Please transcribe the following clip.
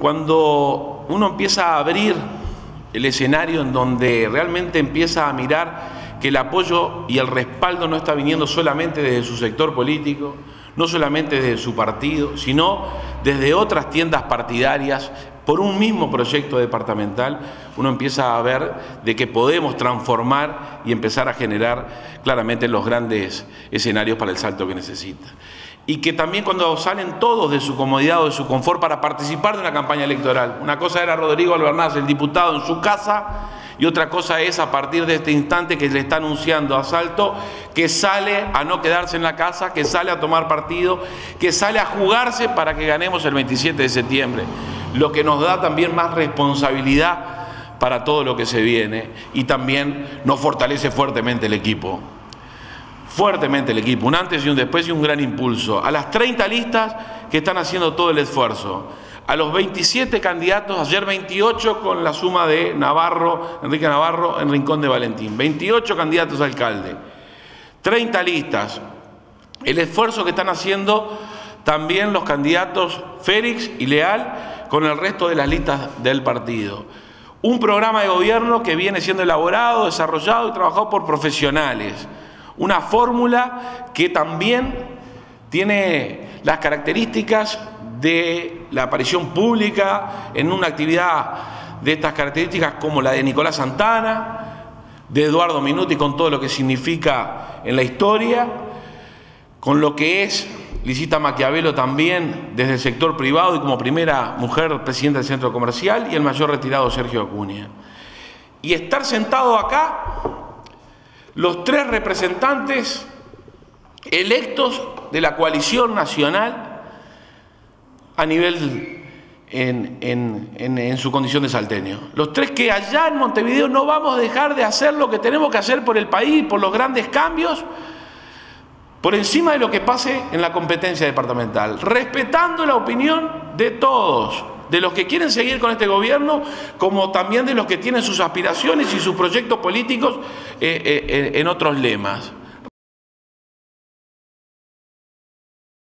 Cuando uno empieza a abrir el escenario en donde realmente empieza a mirar que el apoyo y el respaldo no está viniendo solamente desde su sector político, no solamente desde su partido, sino desde otras tiendas partidarias por un mismo proyecto departamental, uno empieza a ver de que podemos transformar y empezar a generar claramente los grandes escenarios para el salto que necesita. Y que también cuando salen todos de su comodidad o de su confort para participar de una campaña electoral, una cosa era Rodrigo Albernaz, el diputado en su casa, y otra cosa es a partir de este instante que le está anunciando asalto, que sale a no quedarse en la casa, que sale a tomar partido, que sale a jugarse para que ganemos el 27 de septiembre, lo que nos da también más responsabilidad para todo lo que se viene y también nos fortalece fuertemente el equipo. Fuertemente el equipo, un antes y un después y un gran impulso. A las 30 listas que están haciendo todo el esfuerzo a los 27 candidatos, ayer 28 con la suma de Navarro, Enrique Navarro en Rincón de Valentín, 28 candidatos a alcalde, 30 listas, el esfuerzo que están haciendo también los candidatos Félix y Leal con el resto de las listas del partido. Un programa de gobierno que viene siendo elaborado, desarrollado y trabajado por profesionales. Una fórmula que también tiene las características de la aparición pública en una actividad de estas características como la de Nicolás Santana, de Eduardo Minuti con todo lo que significa en la historia, con lo que es Lisita Maquiavelo también desde el sector privado y como primera mujer presidenta del centro comercial y el mayor retirado Sergio Acuña. Y estar sentado acá, los tres representantes electos de la coalición nacional a nivel en, su condición de salteño. Los tres que allá en Montevideo no vamos a dejar de hacer lo que tenemos que hacer por el país, por los grandes cambios, por encima de lo que pase en la competencia departamental, respetando la opinión de todos, de los que quieren seguir con este gobierno, como también de los que tienen sus aspiraciones y sus proyectos políticos eh, eh, en otros lemas.